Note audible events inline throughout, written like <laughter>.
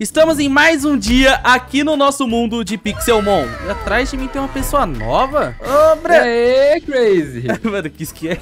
Estamos em mais um dia aqui no nosso mundo de Pixelmon. E atrás de mim tem uma pessoa nova. Ô, Bre... Aê, Crazy! <laughs> mano, que que é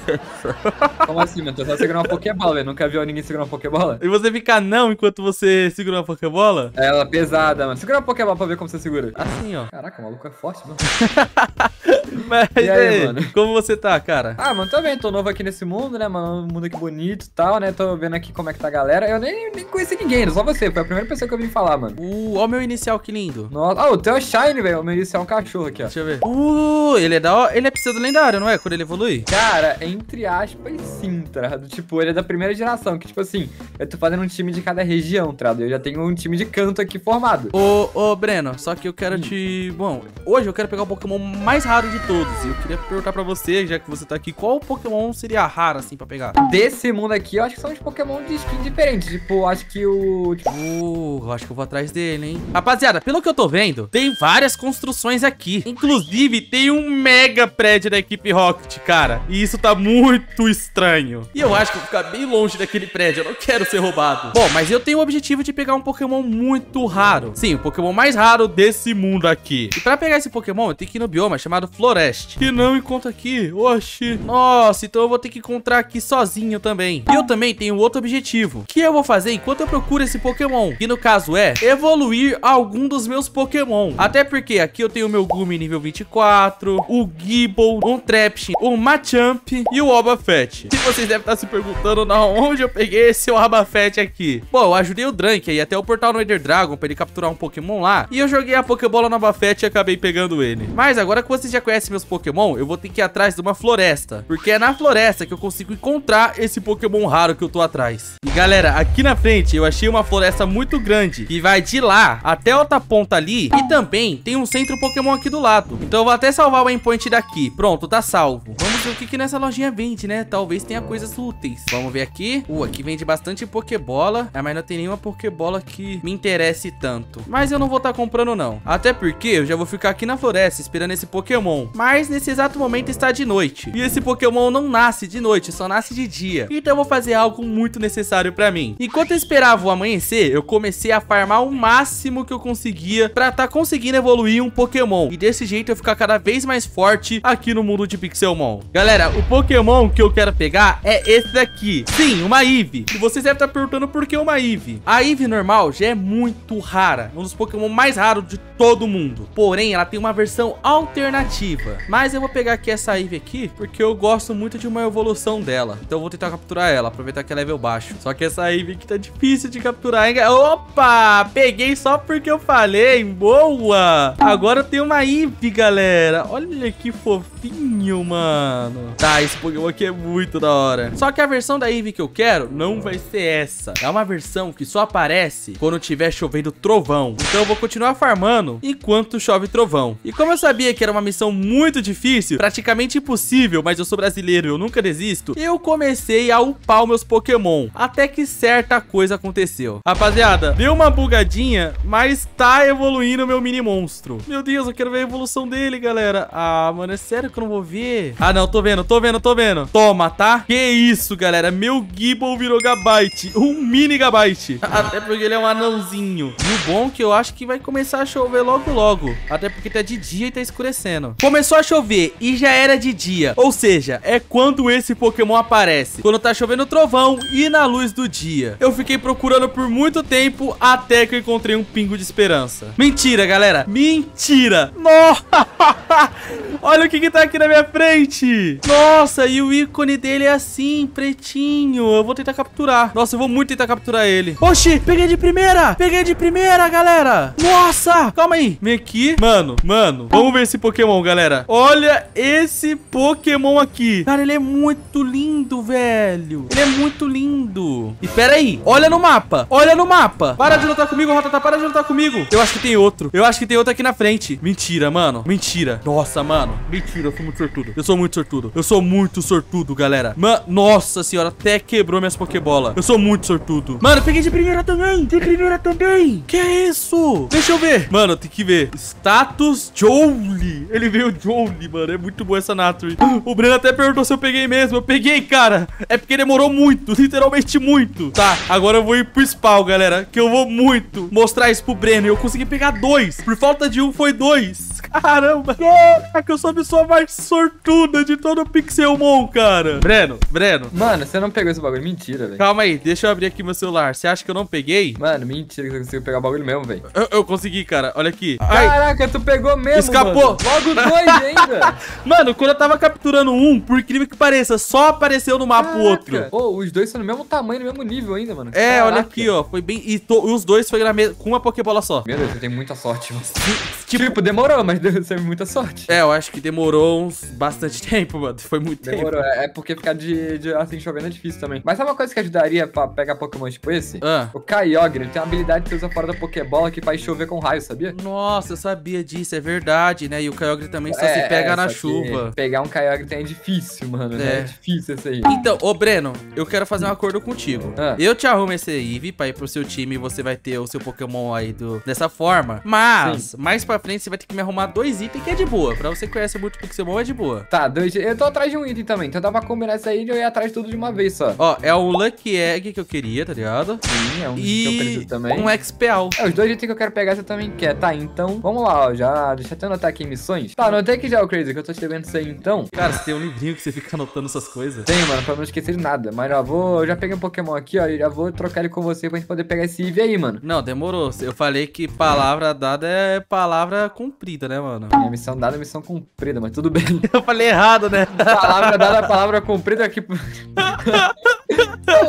Como assim, mano? Tô só segurando uma Pokébola, velho. Nunca viu ninguém segurando uma Pokébola? E você fica não enquanto você segura uma Pokébola? É ela pesada, mano. Segura uma Pokébola pra ver como você segura. Assim, ó. Caraca, o maluco é forte, mano. <laughs> Mas e aí, mano? como você tá, cara? Ah, mano, tô bem. Tô novo aqui nesse mundo, né, mano? Um mundo aqui bonito e tal, né? Tô vendo aqui como é que tá a galera. Eu nem, nem conheci ninguém, só você. Foi a primeira pessoa que eu vim falar, mano. Uh, ó o meu inicial, que lindo. Nossa, ah, o teu é Shine, velho. O meu inicial é um cachorro aqui, ó. Deixa eu ver. Uh, ele é da ele é pseudo lendário, não é? Quando ele evolui? Cara, entre aspas, sim, tá? Tipo, ele é da primeira geração, que tipo assim, eu tô fazendo um time de cada região, tá? Eu já tenho um time de canto aqui formado. Ô, ô, Breno, só que eu quero te... Bom, hoje eu quero pegar o Pokémon mais raro de todos. E eu queria perguntar pra você, já que você tá aqui, qual Pokémon seria raro, assim, pra pegar? Desse mundo aqui, eu acho que são os Pokémon de skin diferentes. Tipo, acho que o... Tipo... Uh, acho que eu vou atrás dele hein? Rapaziada, pelo que eu tô vendo, tem várias construções aqui. Inclusive, tem um mega prédio da equipe Rocket, cara. E isso tá muito estranho. E eu acho que eu vou ficar bem longe daquele prédio. Eu não quero ser roubado. Bom, mas eu tenho o objetivo de pegar um Pokémon muito raro. Sim, o Pokémon mais raro desse mundo aqui. E pra pegar esse Pokémon, eu tenho que ir no bioma chamado Floreste. Que não encontro aqui. Oxi. Nossa, então eu vou ter que encontrar aqui sozinho também. E eu também tenho outro objetivo. Que eu vou fazer enquanto eu procuro esse Pokémon. Que no caso é evoluir algum dos meus Pokémon. Até porque aqui eu tenho o meu Gumi nível 24, o Gible, um Traption, o Machamp e o Obafett. E vocês devem estar se perguntando na onde eu peguei esse Obafett aqui. Bom, eu ajudei o Drank aí até o portal no Ender Dragon pra ele capturar um Pokémon lá. E eu joguei a Pokébola no Obafett e acabei pegando ele. Mas agora que vocês já conhecem meus Pokémon, eu vou ter que ir atrás de uma floresta. Porque é na floresta que eu consigo encontrar esse Pokémon raro que eu tô atrás. E galera, aqui na frente eu achei uma floresta muito grande que vai de lá até outra ponta ali e também tem um centro Pokémon aqui do lado. Então eu vou até salvar o endpoint daqui. Pronto, tá salvo. Vamos ver o que, que nessa lojinha vende, né? Talvez tenha coisas úteis. Vamos ver aqui. Uh, aqui vende bastante Pokébola. Ah, mas não tem nenhuma Pokébola que me interesse tanto. Mas eu não vou estar tá comprando, não. Até porque eu já vou ficar aqui na floresta esperando esse Pokémon. Mas nesse exato momento está de noite. E esse Pokémon não nasce de noite, só nasce de dia. Então eu vou fazer algo muito necessário pra mim. Enquanto eu esperava o amanhecer, eu comecei a farmar o máximo que eu conseguia pra tá conseguindo evoluir um Pokémon. E desse jeito eu ficar cada vez mais forte aqui no mundo de Pixelmon. Galera, o Pokémon que eu quero pegar é esse daqui. Sim, uma Eevee. E vocês devem estar perguntando por que uma Eevee. A Eevee normal já é muito rara. Um dos Pokémon mais raros de todo mundo. Porém, ela tem uma versão alternativa. Mas eu vou pegar aqui essa Eevee aqui porque eu gosto muito de uma evolução dela. Então eu vou tentar capturar ela, aproveitar que é level baixo. Só que essa Eevee aqui tá difícil de capturar, hein? Opa! Peguei só porque eu falei. Boa! Agora eu tenho uma Eevee, galera. Olha que fofinho, mano. Tá, esse Pokémon aqui é muito da hora. Só que a versão da Eevee que eu quero não vai ser essa. É uma versão que só aparece quando tiver chovendo trovão. Então eu vou continuar farmando enquanto chove trovão. E como eu sabia que era uma missão muito difícil, praticamente impossível, mas eu sou brasileiro eu nunca desisto, eu comecei a upar meus Pokémon. Até que certa coisa aconteceu. Rapaziada, deu uma bugadinha mas tá evoluindo o meu mini monstro. Meu Deus, eu quero ver a evolução dele, galera. Ah, mano, é sério que eu não vou ver? Ah, não, tô vendo, tô vendo, tô vendo. Toma, tá? Que isso, galera. Meu Gible virou Gabyte. Um mini Gabyte. <laughs> Até porque ele é um anãozinho. E o bom é que eu acho que vai começar a chover logo, logo. Até porque tá de dia e tá escurecendo. Começou a chover e já era de dia. Ou seja, é quando esse Pokémon aparece. Quando tá chovendo trovão e na luz do dia. Eu fiquei procurando por muito tempo até que eu encontrei um pingo de esperança. Mentira, galera. Mentira. Nossa. <laughs> Olha o que que tá aqui na minha frente. Nossa, e o ícone dele é assim, pretinho. Eu vou tentar capturar. Nossa, eu vou muito tentar capturar ele. Oxi, peguei de primeira. Peguei de primeira, galera. Nossa, calma aí. Vem aqui. Mano, mano. Vamos ver esse Pokémon, galera. Olha esse Pokémon aqui. Cara, ele é muito lindo, velho. Ele é muito lindo. E pera aí. Olha no mapa. Olha no mapa. Para de lutar comigo, Ratatá. Para de lutar comigo. Eu acho que tem outro. Eu acho que tem outro aqui na frente. Mentira, mano. Mentira. Nossa, mano. mano. Mentira, eu sou muito sortudo. Eu sou muito sortudo. Eu sou muito sortudo, galera. Ma Nossa senhora, até quebrou minhas Pokébola. Eu sou muito sortudo. Mano, eu peguei de primeira também. De primeira também. Que é isso? Deixa eu ver. Mano, tem que ver. Status Jolie. Ele veio Jolie, mano. É muito boa essa Naturi. <gasps> O Breno até perguntou se eu peguei mesmo. Eu peguei, cara. É porque demorou muito. <laughs> Literalmente muito. Tá, agora eu vou ir pro spawn, galera. Que eu vou muito mostrar isso pro Breno. E eu consegui pegar dois. Por falta de um, foi dois. Caramba. Caraca, eu sou a pessoa mais sortuda de todo o Pixelmon, cara. Breno, Breno. Mano, você não pegou esse bagulho. Mentira, velho. Calma aí, deixa eu abrir aqui meu celular. Você acha que eu não peguei? Mano, mentira que você conseguiu pegar o bagulho mesmo, velho. Eu, eu consegui, cara. Olha aqui. Ai. Caraca, tu pegou mesmo, Escapou. Mano. Logo dois ainda. <laughs> Mano, quando eu tava capturando um, por incrível que pareça, só apareceu no mapa o outro. Pô, os dois são do mesmo tamanho, no mesmo nível ainda, mano. É, Caraca. olha aqui, ó. Foi bem... E to... os dois foi na me... com uma Pokébola só. Meu Deus, você tem muita sorte. <laughs> Tipo, tipo demorou, mas deu muita sorte. É, eu acho que demorou uns bastante <laughs> tempo, mano. Foi muito demorou. tempo. É, é porque ficar de, de, assim chovendo é difícil também. Mas sabe uma coisa que ajudaria pra pegar Pokémon tipo esse? Ah. O Kyogre, ele tem uma habilidade que você usa fora da Pokébola que faz chover com raio, sabia? Nossa, eu sabia disso, é verdade, né? E o Kyogre também só é, se pega é, na chuva. Pegar um Kyogre é difícil, mano, né? é. né? É difícil esse aí. Então, ô Breno, eu quero fazer um acordo contigo. Ah. Eu te arrumo esse Eevee pra ir pro seu time e você vai ter o seu Pokémon aí do, dessa forma. Mas, Sim. mais pra frente, você vai ter que me arrumar dois itens que é de boa. Pra você conhecer muito Pixelmon é de boa. Tá, dois. Eu tô atrás de um item também. Então dá pra combinar isso aí e eu ir atrás de tudo de uma vez só. Ó, é o Lucky Egg que eu queria, tá ligado? Sim, é um e... que eu preciso também. um XPL. É, os dois itens que eu quero pegar você também quer. Tá, então vamos lá, ó. Já, deixa eu até anotar aqui missões. Tá, anotei aqui já o Crazy, que eu tô te devendo isso aí então. Cara, você tem um livrinho que você fica anotando essas coisas? Tem, mano, pra não esquecer de nada. Mas ó, vou, eu já peguei um Pokémon aqui, ó, e já vou trocar ele com você pra gente poder pegar esse Eevee aí, mano. Não, demorou. Eu falei que palavra dada é palavra cumprida, né, mano? Minha missão dada é missão cumprida, mas tudo bem. <laughs> Eu falei errado, né? Palavra dada, palavra cumprida aqui. <laughs>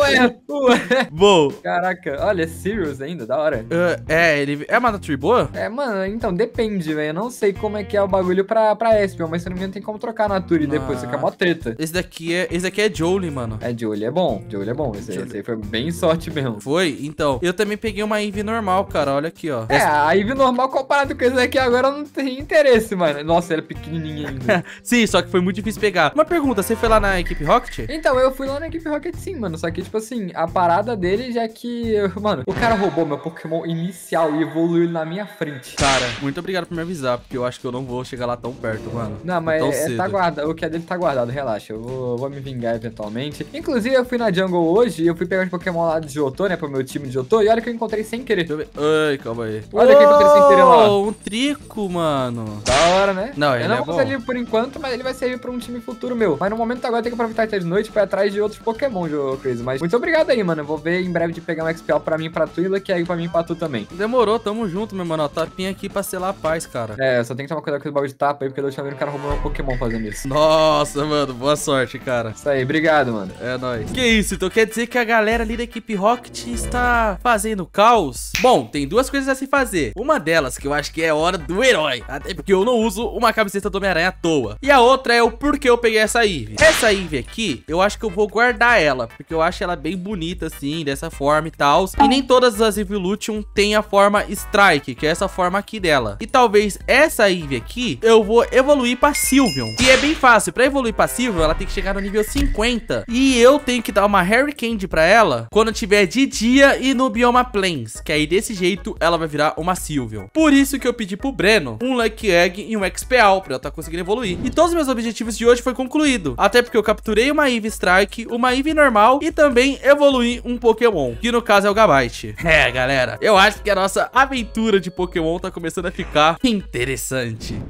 ué, ué. Bom. Caraca, olha, Sirius ainda, da hora. Uh, é, ele. É uma Nature boa? É, mano, então depende, velho. Eu não sei como é que é o bagulho pra, pra Espion, mas se não me engano tem como trocar a Nature ah. depois, isso aqui é mó treta. Esse daqui é. Esse daqui é Jolie, mano. É, Jolie é bom. Jolie é bom. Esse, esse aí foi bem sorte mesmo. Foi? Então, eu também peguei uma Eve normal, cara. Olha aqui, ó. É, Essa... a Eve normal comparado com esse daqui agora não tem interesse, mano. Nossa, ela é pequenininha ainda. <laughs> Sim, só que foi muito difícil pegar. Uma pergunta, você foi lá na equipe Rocket? Então, eu fui lá na equipe Rocket sim, mano. Só que, tipo assim, a parada dele já que. <laughs> Mano, o cara roubou meu Pokémon inicial e evoluiu ele na minha frente. Cara, muito obrigado por me avisar, porque eu acho que eu não vou chegar lá tão perto, mano. Não, mas é, tá guardado. O que é dele tá guardado, relaxa. Eu vou, vou me vingar eventualmente. Inclusive, eu fui na jungle hoje e eu fui pegar os Pokémon lá de Jotô, né? Pro meu time de Jotô. E olha que eu encontrei sem querer. Ai, calma aí. Olha oh, que eu encontrei sem querer lá. um trico, mano. Da hora, né? Não, ele eu não é vou usar ele por enquanto, mas ele vai servir pra um time futuro meu. Mas no momento agora eu tenho que aproveitar até de noite pra ir atrás de outros Pokémon, Joe Crazy. Mas muito obrigado aí, mano. Eu vou ver em breve de pegar um XPL pra mim pra tu e Lucky Egg pra mim pra tu também. Demorou, tamo junto, meu mano. Ó, tapinha aqui pra selar a paz, cara. É, só tem que tomar cuidado com esse bagulho de tapa aí, porque da última vez o cara roubou meu Pokémon fazendo isso. Nossa, mano, boa sorte, cara. Isso aí, obrigado, mano. É nóis. Que isso, então quer dizer que a galera ali da equipe Rocket está fazendo caos? Bom, tem duas coisas a se fazer. Uma delas, que eu acho que é hora do herói. Até porque eu não uso uma camiseta do Homem-Aranha à toa. E a outra é o porquê eu peguei essa Eve. Essa Eve aqui, eu acho que eu vou guardar ela, porque eu acho ela bem bonita assim, dessa forma e tal. E nem todas as Evolution têm a forma Strike, que é essa forma aqui dela. E talvez essa Eve aqui, eu vou evoluir pra Sylveon. E é bem fácil, pra evoluir pra Sylveon, ela tem que chegar no nível 50. E eu tenho que dar uma Harry Candy pra ela quando tiver de dia e no Bioma Plains, que aí desse jeito ela vai virar uma Sylveon. Por isso que eu pedi pro Breno um Lucky Egg e um XPL pra estar tá conseguindo evoluir. E todos os meus objetivos de hoje foi concluído. Até porque eu capturei uma Eve Strike, uma Eve normal e também evoluí um Pokémon, que no caso é o Gabite. <laughs> É, galera, eu acho que a nossa aventura de Pokémon tá começando a ficar interessante.